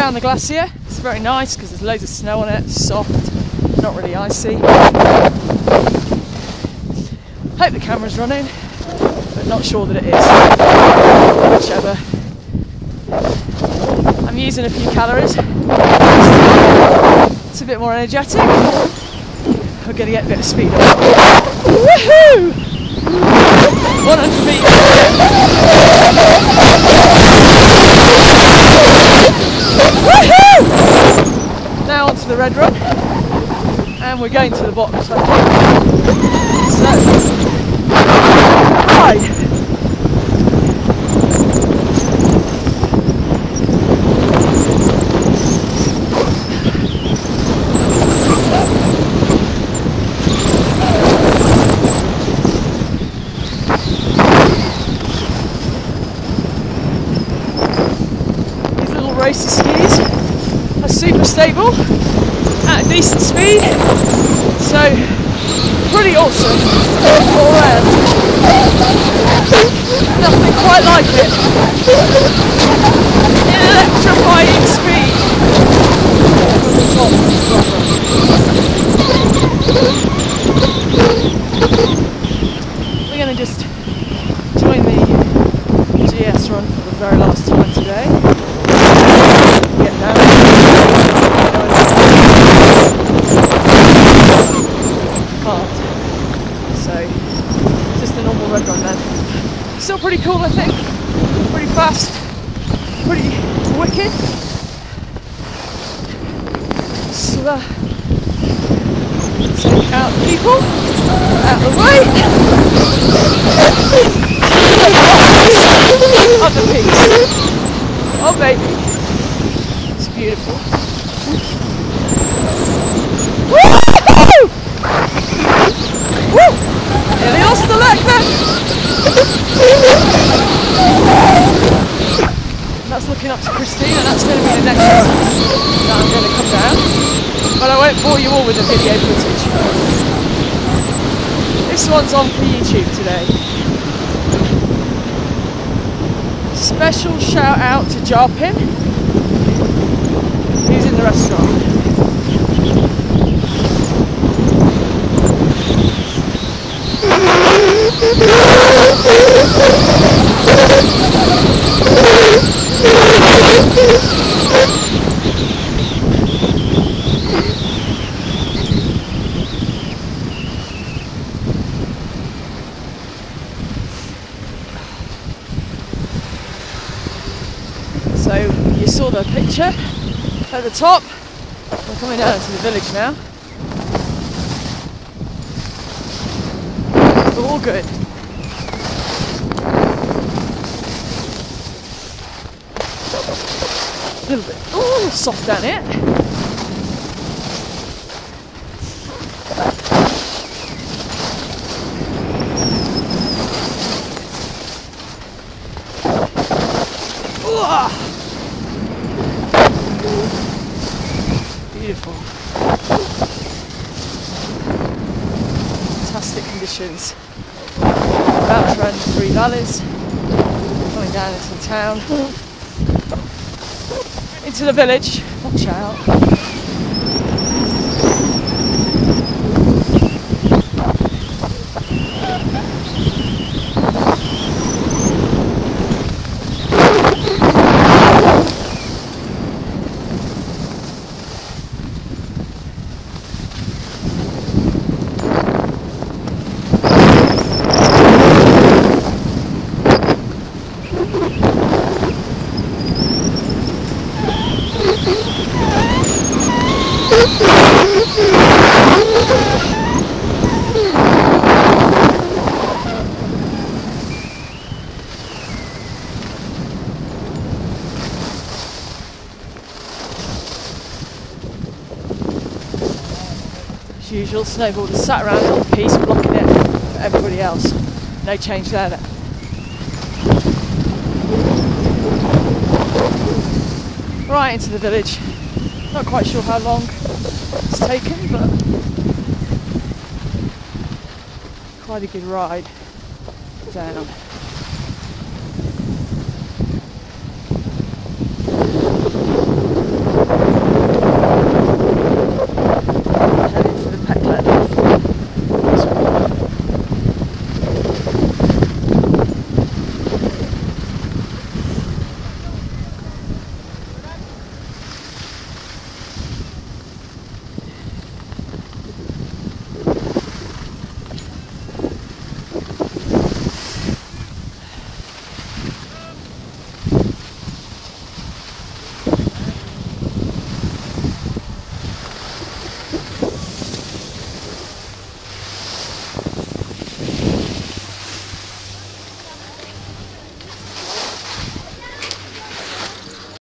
down the glacier. It's very nice because there's loads of snow on it, soft, not really icy. Hope the camera's running, but not sure that it is. Whichever. I'm using a few calories. It's a bit more energetic. We're going to get a bit of speed up. And we're going to the box. So, right. Skis are super stable at a decent speed, so pretty awesome all round. Nothing quite like it. Electrifying speed We're going to just join the GS run for the very last time today. Get down. Can't. So, just a normal red run then. Still pretty cool, I think. Pretty fast. Pretty wicked. Uh, take out people. Out the way. The piste. Oh baby. It's beautiful. Woo! Woo! Nearly lost the leg then. Looking up to Christine and that's going to be the next one that I'm going to come down. But I won't bore you all with the video footage. This one's on for YouTube today. Special shout out to Jarpin. He's in the restaurant. So you saw the picture at the top. We're coming down to the village now. All good. A little bit soft down. Ooh. Beautiful. Fantastic conditions. About to run three valleys. Going down into the town. Into the village. Watch out. Usual, snowboarders sat around on the piste blocking it for everybody else. No change there then. Right into the village. Not quite sure how long it's taken, but quite a good ride down.